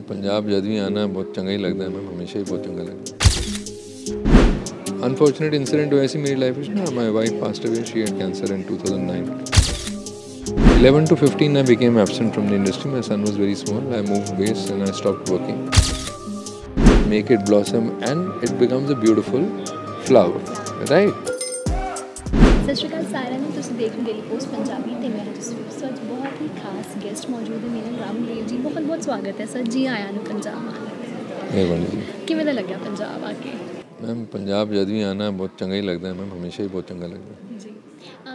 ਪੰਜਾਬ ਜਦ ਵੀ ਆਣਾ ਬਹੁਤ ਚੰਗਾ ਹੀ ਲੱਗਦਾ ਹੈ ਮੈਮ ਹਮੇਸ਼ਾ ਹੀ ਬਹੁਤ ਚੰਗਾ ਲੱਗਦਾ ਅਨਫੋਰਚੂਨੇਟ ਇਨਸੀਡੈਂਟ ਹੋਇਆ ਸੀ ਮੇਰੀ ਲਾਈਫ ਵਿੱਚ ਨਾ my wife passed away she had cancer in 2009 11 to 15 I became absent from the industry my son was very small I moved base and I stopped working make it blossom and it becomes a beautiful flower right ਸਤਿ ਸ਼੍ਰੀ ਅਕਾਲ ਸਾਰਿਆਂ ਨੂੰ ਤੁਸੀਂ ਦੇਖ ਰਹੇ daily post Punjabi ਤੇ ਮੈਂ ਹਾਂ ਜਸਵੀਰ ਸੋ ਅੱਜ ਬਹੁਤ ਹੀ ਖਾਸ ਗੈਸਟ ਮੌਜੂਦ ਹੈ ਮੇਰੇ ਨਾਲ ਰਾਮ ਦੇਵ ਜੀ ਬਹੁਤ ਬਹੁਤ ਸਵਾਗਤ ਹੈ ਸਰ ਜੀ ਆਇਆਂ ਨੂੰ ਪੰਜਾਬ ਮਿਹਰਬਾਨੀ ਜੀ ਕਿਵੇਂ ਦਾ ਲੱਗਿਆ ਪੰਜਾਬ ਆ ਕੇ ਮੈਮ ਪੰਜਾਬ ਜਦ ਵੀ ਆਣਾ ਬਹੁਤ ਚੰਗਾ ਹੀ ਲੱਗਦਾ ਹੈ ਮੈਮ ਹਮੇਸ਼ਾ ਹੀ ਬਹੁਤ ਚੰਗਾ ਲੱਗਦਾ ਹੈ ਜੀ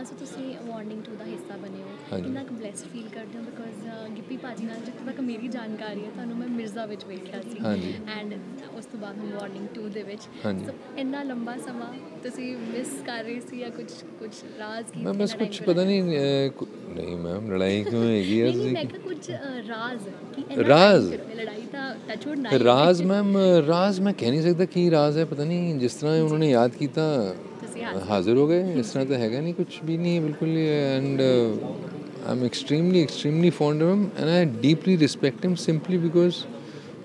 ਸੋ ਤੁਸੀਂ ਵਾਰਨਿੰਗ ਟੂ ਦਾ ਹਿੱਸਾ ਬਣੇ ਹੋ ਹਾਂਜੀ। ਕਿੰਨਾ ਕੁ ਬਲੈਸਡ ਫੀਲ ਕਰਦੇ ਹੋ ਬਿਕੋਜ਼ ਗਿੱਪੀ ਭਾਜੀ ਨਾਲ ਜਿੱਥੇ ਤੱਕ ਮੇਰੀ ਜਾਣਕਾਰੀ ਹੈ ਤੁਹਾਨੂੰ ਮੈਂ ਮਿਰਜ਼ਾ ਵਿੱਚ ਵੇਖਿਆ ਸੀ ਹਾਂਜੀ। ਐਂਡ ਉਸ ਤੋਂ ਬਾਅਦ ਹੁਣ ਵਾਰਨਿੰਗ 2 ਦੇ ਵਿੱਚ ਹਾਂਜੀ। So, ਇੰਨਾ ਲੰਬਾ ਸਮਾਂ ਤੁਸੀਂ ਮਿਸ ਕਰ ਰਹੇ ਸੀ ਜਾਂ ਕੁਝ ਕੁਝ ਰਾਜ਼ ਕੀ ਮੈਮ ਬਸ ਇੰਨਾ ਕੁਝ time ਪਤਾ ਨਹੀਂ ਅਹ, ਕੁ- ਨਹੀਂ ਮੈਮ ਲੜਾਈ ਕਿਉਂ ਹੈਗੀ ਹੈ ਨਹੀਂ ਨਹੀਂ ਮੈਂ ਤੁਸੀਂ ਕਿਹਾ ਕੁਝ ਅ, ਰਾਜ਼ ਕਿ ਇੰਨਾ ਰਾਜ਼? time ਫਿਰ ਲੜਾਈ ਤਾਂ ਟੱਚਵੁੱਡ ਨਾ ਰਾਜ਼ ਮੈਮ ਰਾਜ਼ ਮੈਂ ਕਹਿ ਨਹੀਂ ਸਕਦਾ ਕੀ ਰਾਜ਼ ਹੈ ਪਤਾ ਨਹੀਂ ਜਿਸ ਤਰ੍ਹਾਂ ਉਹਨਾਂ ਨੇ ਯਾਦ ਕੀਤਾ ਤੁਸੀਂ ਹਾਜ਼ਰ ਹਾਜ਼ਰ ਹੋ ਗਏ ਇਸ ਤਰ੍ਹਾਂ ਤਾਂ ਹੈਗਾ ਨਹੀਂ ਕੁਝ ਵੀ ਨਹੀਂ ਬਿਲਕੁਲ ਹੀ and I am extremely extremely fond of him and I deeply respect him simply because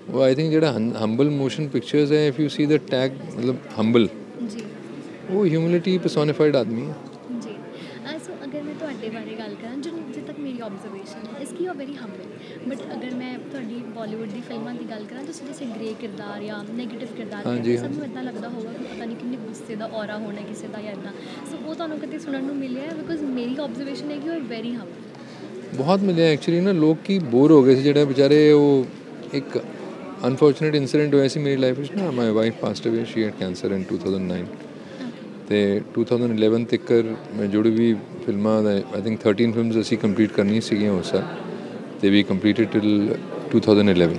ਉਹ ਆਈ ਥਿੰਕ ਜਿਹੜਾ ਹੰਬਲ ਮੋਸ਼ਨ ਪਿਕਚਰਸ ਹੈ if you see the tag ਮਤਲਬ ਹੰਬਲ ਜੀ ਉਹ ਹਿਊਮਿਲਿਟੀ ਪਰਸੋਨੀਫਾਈਡ ਆਦਮੀ ਹੈ ਜੀ ਸੋ ਅਗਰ ਮੈਂ ਤੁਹਾਡੇ ਬਾਰੇ ਗੱਲ ਕਰਾਂ ਜਿ ਜਿੱਥੇ ਤੱਕ ਮੇਰੀ ਆਬਜ਼ਰਵੇਸ਼ਨ ਹੈ ਇਸ ਕੀ ਯੂ ਵੈਰੀ ਹੰਬਲ ਬਟ ਅਗਰ ਮੈਂ ਤੁਹਾਡੀ ਬਾਲੀਵੁੱਡ ਦੀ ਫਿਲਮਾਂ ਦੀ ਗੱਲ ਕਰਾਂ ਤੁਸੀਂ ਜਿਵੇਂ ਗ੍ਰੇ ਕਿਰਦਾਰ ਜਾਂ 네ਗੇਟਿਵ ਕਿਰਦਾਰ ਕਰਦੇ ਸਭ ਨੂੰ ਇਦਾਂ ਲੱਗਦਾ ਹੋਗਾ ਕਿ ਪਤਾ ਨਹੀਂ ਕਿੰਨੇ ਗੁੱਸੇ ਦਾ ਔਰਾ ਹੋਣਾ ਕਿਸੇ ਦਾ ਜਾਂ ਇਦਾਂ ਸੋ ਉਹ ਤੁਹਾਨੂੰ ਕਦੇ ਸੁਣਨ ਨੂੰ ਮਿਲਿਆ ਹੈ? ਬਿਕੋਜ਼ ਮੇਰੀ ਆਬਜ਼ਰਵੇਸ਼ਨ ਹੈ ਕਿ ਆਰ ਵੈਰੀ ਹੰਬਲ ਬਹੁਤ ਮਿਲਿਆ ਐਕਚੁਅਲੀ ਨਾ ਲੋਕ ਕੀ ਬੋਰ ਹੋ ਗਏ ਸੀ ਜਿਹੜੇ ਵਿਚਾਰੇ ਉਹ ਇੱਕ ਅਨਫੋਰਚੂਨੇਟ ਇਨਸੀਡੈਂਟ ਹੋਇਆ ਸੀ ਮੇਰੀ ਲਾਈਫ ਵਿੱਚ ਨਾ ਮਾਈ ਵਾਈਫ ਪਾਸਡ ਅਵੇ ਸ਼ੀ ਹੈਡ ਕੈਂਸਰ ਇਨ 2009 ਤੇ 2011 ਤੱਕ ਮੈਂ ਜੁੜੀ ਵੀ ਫਿਲਮਾਂ ਦਾ ਆਈ ਥਿੰਕ 13 ਫਿਲਮਸ ਅਸੀਂ ਕੰਪਲੀਟ ਕਰਨੀ ਸੀਗੀਆਂ ਉਸ ਸਾਲ ਤੇ ਵੀ completed till 2011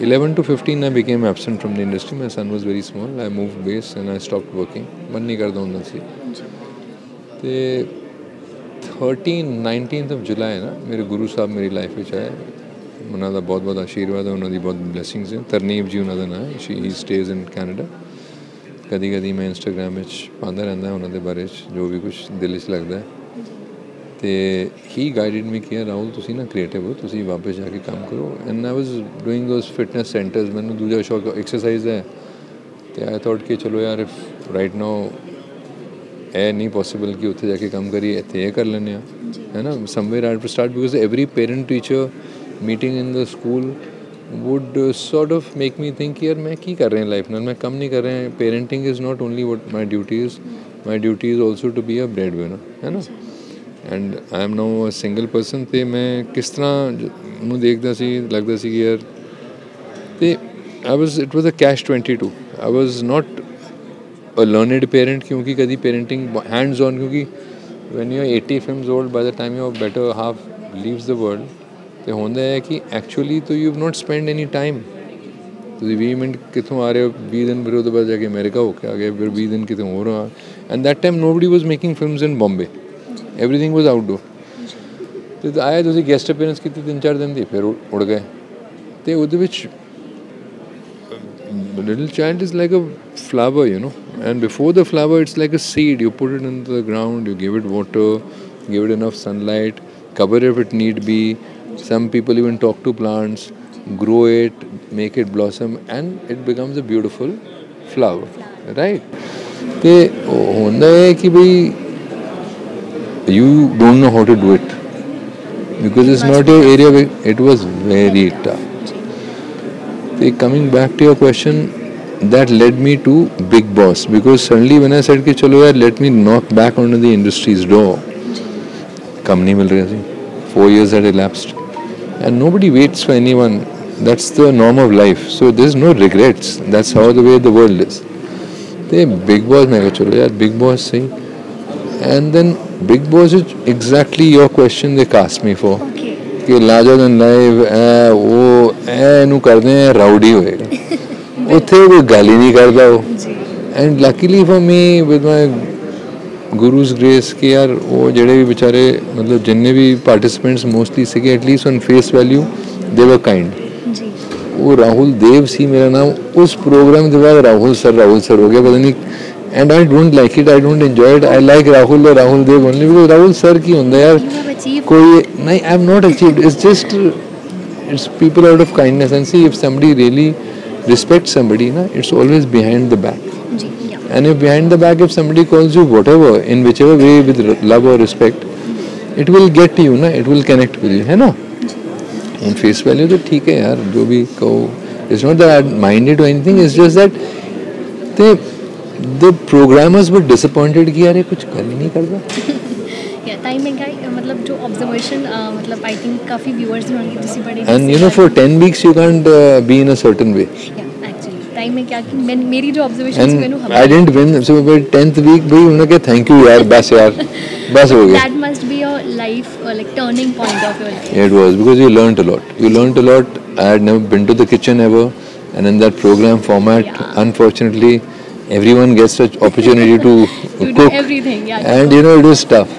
11 to 15 I became absent from the industry. My son was very small. I moved base and I stopped working. ਮਨ ਨਹੀਂ ਕਰਦਾ ਹੁੰਦਾ ਸੀ ਤੇ 13 19th of July ਨਾ ਮੇਰੇ ਗੁਰੂ ਸਾਹਿਬ ਮੇਰੀ ਲਾਈਫ ਵਿੱਚ ਆਏ ਉਹਨਾਂ ਦਾ ਬਹੁਤ ਬਹੁਤ ਆਸ਼ੀਰਵਾਦ ਹੈ ਉਹਨਾਂ ਦੀ ਬਹੁਤ ਬਲੇਸਿੰਗਸ ਹੈ ਤਰਨੀਬ ਜੀ ਉਹਨਾਂ ਦਾ ਨਾਮ ਹੈ ਸ਼ੀ ਸਟੇਜ਼ ਇਨ ਕੈਨੇਡਾ ਕਦੀ ਕਦੀ ਮੈਂ ਇੰਸਟਾਗ੍ਰam ਵਿੱਚ ਪਾਉਂਦਾ ਰਹਿੰਦਾ ਉਹਨਾਂ ਦੇ ਬਾਰੇ 'ਚ ਜੋ ਵੀ ਕੁਝ ਦਿਲ 'ਚ ਲੱਗਦਾ ਤੇ ਹੀ ਗਾਈਡਡ ਮੀ ਕਿ ਰਾਹੁਲ ਤੁਸੀਂ ਨਾ ਕ੍ਰੀਏਟਿਵ ਹੋ ਤੁਸੀਂ ਵਾਪਸ ਜਾ ਕੇ ਕੰਮ ਕਰੋ। And I was doing those fitness centres ਮੈਨੂੰ ਦੂਜਾ ਸ਼ੌਕ ਐਕਸਰਸਾਈਜ਼ ਹੈ। ਤੇ ਆਈ ਥੋਟ ਕਿ ਚਲੋ ਯਾਰ ਇਫ ਰਾਈਟ ਨਾਓ ਇਹ ਨਹੀਂ ਪੋਸੀਬਲ ਕਿ ਉੱਥੇ ਜਾ ਕੇ ਕੰਮ ਕਰੀਏ ਇੱਥੇ ਇਹ ਕਰ ਲੈਂਦੇ ਆ ਹੈ ਨਾ? Somewhere I to start because every parent teacher meeting in the school would uh, sort of make me think ਯਾਰ ਮੈਂ ਕੀ ਕਰ ਰਿਹਾ ਲਾਈਫ ਨਾਲ ਮੈਂ ਕੰਮ ਨਹੀਂ ਕਰ ਰਿਹਾ parenting is not only what my duty is my duty is also to be a breadwinner ਹੈ ਨਾ and I am now a single person ਤੇ ਮੈਂ ਕਿਸ ਤਰ੍ਹਾਂ ਜ- ਨੂੰ ਦੇਖਦਾ ਸੀ ਲੱਗਦਾ ਸੀ ਕਿ ਯਾਰ ਤੇ I was it was a catch 22 I was not a learned parent क्योंकि कभी parenting hands on क्योंकि when you're 80 films old by the time your better half leaves the world ਤੇ ਹੁੰਦਾ ਹੈ ਕਿ ਐਕਚੁਅਲੀ ਤੋ you have not spend any time ਤੁਸੀਂ 20 minute ਕਿੱਥੋਂ ਆ ਰਹੇ ਹੋ 20 ਦਿਨ ਫਿਰ ਉਹਦੇ ਬਾਅਦ ਜਾ ਕੇ ਅਮਰੀਕਾ ਹੋ ਕੇ ਆ ਗਏ ਫਿਰ 20 ਦਿਨ ਕਿਤੇ ਹੋਰ ਆ and that time nobody was making films in Bombay everything was outdoor ਤੇ ਆਏ ਤੁਸੀਂ ਗੈਸਟ ਅਪੀਅਰੈਂਸ ਕੀਤੀ ਤਿੰਨ ਚਾਰ ਦਿਨ ਦੀ ਫਿਰ ਉ- ਉੜ ਗਏ ਤੇ ਉਹਦੇ ਵਿੱਚ the little child is like a flower, you know. And before the flower, it's like a seed. You put it into the ground, you give it water, give it enough sunlight, cover it if it need be. Some people even talk to plants, grow it, make it blossom, and it becomes a beautiful flower. Right? They you don't know how to do it because it's not your area. It was very tough. Coming back to your question, that led me to Big Boss because suddenly when I said कि let me knock back onto the industry's door, company नहीं मिल रहा Four years had elapsed. and nobody waits for anyone. That's the norm of life. So there's no regrets. That's how the way the world is. ਤੇ big boss ਮੈਂ ਕਿਹਾ ਚਲੋ ਯਾਰ big boss ਸਹੀ and then Bigg Boss is exactly your question ਦੇ cast me for ਕਿ ਲਾਜਾ ਦਾ live ਐ ਉਹ ਐ ਨੂੰ ਕਰਦੇ ਆ ਰਾਉਡੀ ਹੋਏਗਾ ਉੱਥੇ ਕੋਈ ਗੱਲ ਹੀ ਨਹੀਂ ਕਰਦਾ ਉਹ and luckily for me with gurus grace ਕਿ ਯਾਰ ਉਹ ਜਿਹੜੇ ਵੀ ਵਿਚਾਰੇ ਮਤਲਬ ਜਿੰਨੇ ਵੀ ਪਾਰਟਿਸਿਪੈਂਟਸ ਮੋਸਟਲੀ ਸੀਗੇ at least on face value they were kind ਜੀ ਉਹ ਰਾਹੁਲ ਦੇਵ ਸੀ ਮੇਰਾ ਨਾਮ ਉਸ ਪ੍ਰੋਗਰਾਮ ਦੇ ਬਾਅਦ ਰਾਹੁਲ ਸਰ ਰਾਹੁਲ ਸਰ ਹੋ ਗਿਆ ਪਤਾ ਨਹੀਂ and I don't like it I don't enjoy it I like Rahul or Rahul Dev only because Rahul sir ਕੀ ਹੁੰਦਾ ਯਾਰ ਯੂ ਹੈਵ ਅਚੀਵ ਕੋਈ ਨਹੀਂ I am not achieved it's just it's people out of kindness and see if somebody really respects somebody na it's always And if behind the back, if somebody calls you whatever, in whichever way, with love or respect, it will get you ना it will connect with you है ना? On face value तो ठीक है यार जो भी कहो। It's not that minded anything is just that they the programmers were disappointed कि यार ये कुछ कर ही नहीं करता टाइम में क्या मतलब जो ऑब्जर्वेशन uh, मतलब आई थिंक काफ़ी व्यूअर्स होंगे जिससे बड़े and you know for 10 weeks you can't be in a certain way time में क्या कि मैं मेरी जो and ਮੈਨੂੰ I didn't win so by 10th week भाई उन्होंने कहा thank you यार बस यार बस हो गया be your life uh, like turning point of your life Yeah, it was because you learnt a lot. You learnt a lot. I had never been to the kitchen ever, and in that program format, Yeah. unfortunately, everyone gets such opportunity to, to cook, everything yeah and you know it was tough.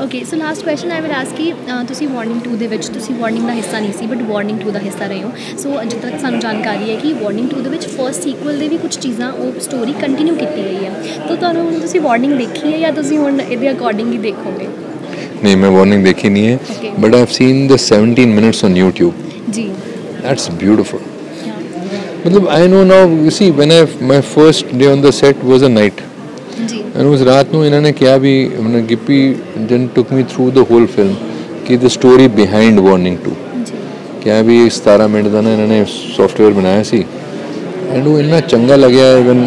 Okay so last question I will ask ਕਿ ਤੁਸੀਂ warning 2 ਦੇ ਵਿੱਚ ਤੁਸੀਂ warning ਦਾ ਹਿੱਸਾ ਨਹੀਂ ਸੀ but warning 2 ਦਾ ਹਿੱਸਾ ਰਹੇ ਹੋ ਸੋ ਜਿੱਦ ਤੱਕ ਸਾਨੂੰ ਜਾਣਕਾਰੀ ਹੈ ਕਿ ਵਾਰਨਿੰਗ 2 ਦੇ ਵਿੱਚ ਫਰਸਟ ਸੀਕੁਅਲ ਦੇ ਵੀ ਕੁਝ ਚੀਜ਼ਾਂ ਉਹ ਸਟੋਰੀ ਕੰਟੀਨਿਊ ਕੀਤੀ ਗਈ ਹੈ ਤਾਂ ਤੁਹਾਨੂੰ ਹੁਣ ਤੁਸੀਂ ਵਾਰਨਿੰਗ ਦੇਖੀ ਹੈ ਜਾਂ ਤੁਸੀਂ ਹੁਣ ਇਹਦੇ ਅਕੋਰਡਿੰਗ ਹੀ ਦੇਖੋਗੇ ਨਹੀਂ ਮੈਂ ਵਾਰਨਿੰਗ ਦੇਖੀ ਨਹੀਂ ਹੈ but I've seen the 17 minutes on YouTube. ਜੀ ਦੈਟਸ ਬਿਊਟੀਫੁਲ ਮਤਲਬ I know now you see when I my first day on the set was a night ਜੀ ਉਸ ਰਾਤ ਨੂੰ ਇਹਨਾਂ ਨੇ ਕਿਹਾ ਵੀ ਮਨ Gippy then took me through the whole film ਕਿ the story behind warning 2 ਜੀ ਕਿਹਾ ਵੀ 17 ਮਿੰਟ ਦਾ ਨਾ ਇਹਨਾਂ ਨੇ ਸੌਫਟਵੇਅਰ ਬਣਾਇਆ ਸੀ ਐਂਡ ਉਹ ਇੰਨਾ ਚੰਗਾ ਲੱਗਿਆ even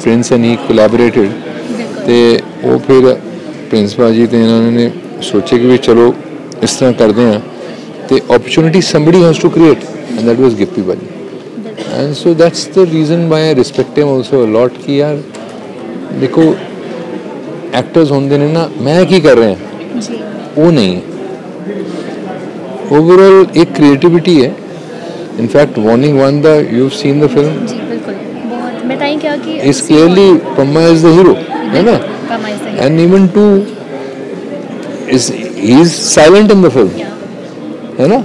Prince and he collaborated ਤੇ ਉਹ ਫਿਰ ਪ੍ਰਿੰਸ ਭਾਜੀ ਤੇ ਇਹਨਾਂ ਨੇ ਸੋਚਿਆ ਕਿ ਵੀ ਚਲੋ ਇਸ ਤਰ੍ਹਾਂ ਕਰਦੇ ਆ ਤੇ opportunity somebody has to create and that was Gippy ਭਾਜੀ ਬਿਲਕੁਲ and so that's the reason why I respect him also a lot ਕਿ ਯਾਰ देखो एक्टर्स होने ने ना मैं की कर रहे हैं वो नहीं है ओवरऑल एक क्रिएटिविटी है in fact warning one the you seen the film जी बिल्कुल बताएँ क्या कि is clearly Pamma is the hero है ना and even too is he is silent in the film है ना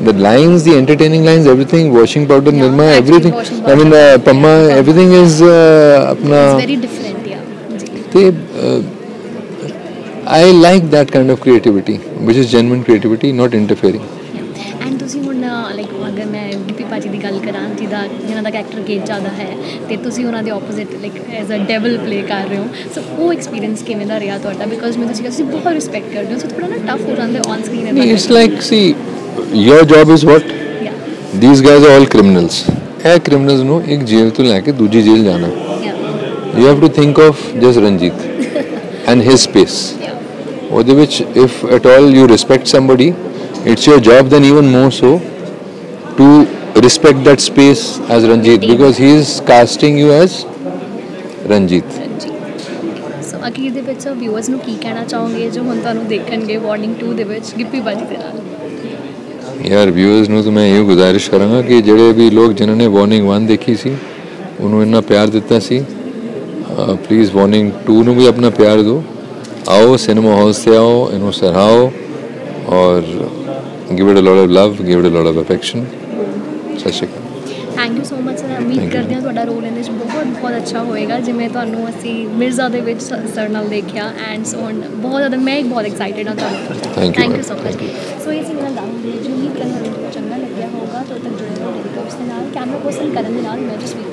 the lines, the entertaining lines, everything, washing powder, yeah, Nirma, everything. Washing powder, I mean, uh, Pamma, everything is uh, apna. It's very different. They uh, I like that kind of creativity which is genuine creativity not interfering. And ਤੁਸੀਂ ਹੁਣ like ਅਗਰ ਮੈਂ ਗਿੱਪੀ ਭਾਜੀ ਦੀ ਗੱਲ ਕਰਾਂ ਜਿਹਦਾ ਜਿਹਨਾਂ ਦਾ character gauge ਜ਼ਿਆਦਾ ਹੈ ਤੇ ਤੁਸੀਂ ਉਹਨਾਂ ਦੇ opposite like as a devil play ਕਰ ਰਹੇ ਹੋ ਸੋ ਉਹ ਐਕਸਪੀਰੀਅੰਸ ਕਿਵੇਂ ਦਾ ਰਿਹਾ ਤੁਹਾਡਾ? ਬਿਕਾਜ਼ ਮੈਨੂੰ ਤੁਸੀਂ ਤੁਸੀਂ ਬਹੁਤ ਰਿਸਪੈਕਟ ਕਰਦੇ ਹੋ ਸੋ ਥੋੜਾ ਨਾ ਟਫ ਹੋ ਜਾਂਦਾ on screen it's like see your job is what? ਯਾ these guys are all criminals. ਇਹ criminals ਨੂੰ ਇੱਕ ਜੇਲ੍ਹ ਤੋਂ ਲੈ ਕੇ ਦੂਜੀ ਜੇਲ੍ਹ ਜਾਣਾ। you have to think of just Ranjit and his space ਯਾ ਉਹਦੇ ਵਿੱਚ if at all you respect somebody it's your job then even more so to respect that space as Ranjit because he is casting you as Ranjit ਜੀ ਸੋ ਅਖੀਰ ਦੇ ਵਿੱਚ viewers ਨੂੰ ਕੀ ਕਹਿਣਾ ਚਾਹੋਗੇ ਜੋ ਹੁਣ ਤੁਹਾਨੂੰ ਦੇਖਣਗੇ ਵਾਰਨਿੰਗ 2 ਦੇ ਵਿੱਚ ਗਿੱਪੀ ਭਾਜੀ ਦੇ ਨਾਲ ਯਾਰ ਵਿਊਅਰਸ ਨੂੰ ਤਾਂ ਮੈਂ ਇਹੋ ਗੁਜ਼ਾਰਿਸ਼ ਕਰਾਂਗਾ ਕਿ ਜਿਹੜੇ ਵੀ ਲੋਕ ਜਿਨ੍ਹਾਂ ਨੇ ਵਾਰਨਿੰਗ 1 ਦੇਖੀ ਸੀ ਉਹਨੂੰ ਇੰਨਾ ਪਿਆਰ ਦਿੱਤਾ ਸੀ ਪਲੀਜ਼ ਵਾਰਨਿੰਗ 2 ਨੂੰ ਵੀ ਆਪਣਾ ਪਿਆਰ ਦਿਓ ਆਓ ਸਿਨੇਮਾ ਹਾਊਸ ਤੇ ਆਓ ਇਹਨੂੰ ਸਰਾਹੋ ਔਰ give it a lot of love give it a lot of affection Sat Shri Akal thank you so much sir ਉਮੀਦ Thank you. ਕਰਦੇ ਹਾਂ ਤੁਹਾਡਾ ਰੋਲ ਇਹਦੇ ਵਿੱਚ ਬਹੁਤ ਬਹੁਤ ਅੱਛਾ ਹੋਏਗਾ ਜਿਵੇਂ ਤੁਹਾਨੂੰ ਅਸੀਂ ਮਿਰਜ਼ਾ ਦੇ ਵਿੱਚ ਸਰ ਨਾਲ ਦੇਖਿਆ ਐਂਡ ਸੋ ਔਨ ਬਹੁਤ ਜ਼ਿਆਦਾ ਮੈਂ ਇੱਕ ਬਹੁਤ ਐਕਸਾਈਟਡ ਹਾਂ ਤੁਹਾਨੂੰ Thank you, thank you ma'am. So much so ਇਹ ਸੀ ਮੇਰਾ ਲਾਉਂ ਦੇ ਜੋ ਉਮੀਦ ਕਰਨਾ ਤੁਹਾਨੂੰ ਚੰਗਾ ਲੱਗਿਆ ਹੋਊਗਾ ਤਾਂ ਤੱਕ ਜੁੜੇ ਰਹੋ ਡੇਲੀ ਦੇ ਨਾਲ ਕੈਮਰਾ ਪਰਸਨ ਕਰਨ ਦੇ ਨਾਲ ਮੈਂ ਜਸਵੀਰ ਕੌਰ